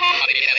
Happy